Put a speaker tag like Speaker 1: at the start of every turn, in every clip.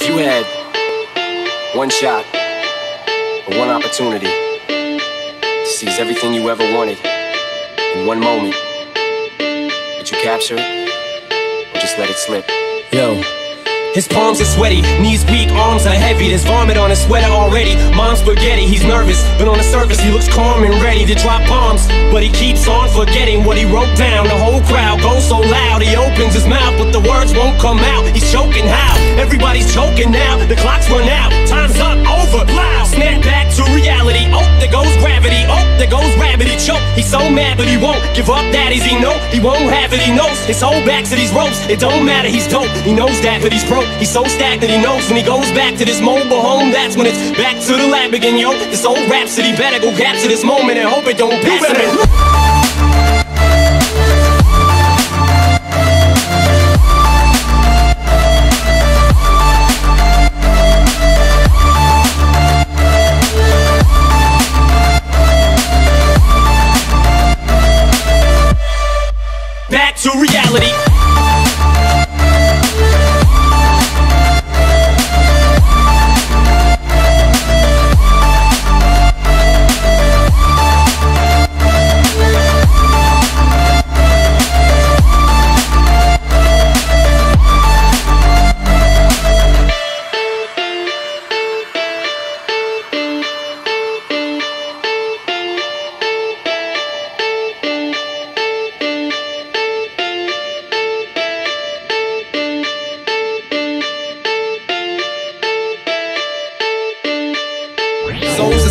Speaker 1: If you had one shot or one opportunity to seize everything you ever wanted in one moment, would you capture it or just let it slip?
Speaker 2: Yo. His palms are sweaty, knees weak, arms are heavy. There's vomit on his sweater already. Mom's spaghetti, he's nervous, but on the surface he looks calm and ready to drop bombs. But he keeps on forgetting what he wrote down. The whole crowd goes so loud, he opens his mouth, but won't come out. He's choking how? Everybody's choking now. The clock's run out, time's up, over, loud. Snap back to reality. Oh, there goes gravity. Oh, there goes. He choke. He's so mad, but he won't give up. Daddies, he know he won't have it. He knows his whole back to these ropes. It don't matter, he's dope. He knows that, but he's broke. He's so stagnant, he knows when he goes back to this mobile home. That's when it's back to the lab again, yo. This old rhapsody better go capture this moment and hope it don't pass him. To reality.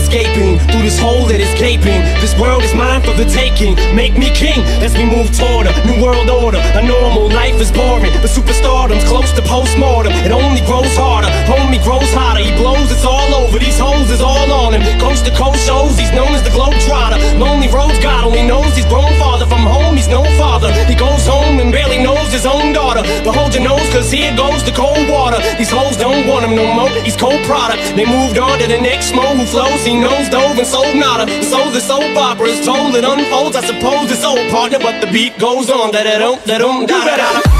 Speaker 2: Escaping through this hole that is gaping. This world is mine for the taking. Make me king as we move toward a new world order. A normal life is boring, but superstardom's close to postmortem. It only grows harder, homie grows hotter. He blows, it's all over. These hoes is all on him. Coast to coast shows, he's known as the Globetrotter. Lonely roads, God only knows he's grown But hold your nose, cause here goes the cold water. These hoes don't want him no more. He's cold product. They moved on to the next mo who flows. He knows dove and sold nada. So the soap opera is told, it unfolds. I suppose it's old partner, but the beat goes on. Da da dum da dum da da da.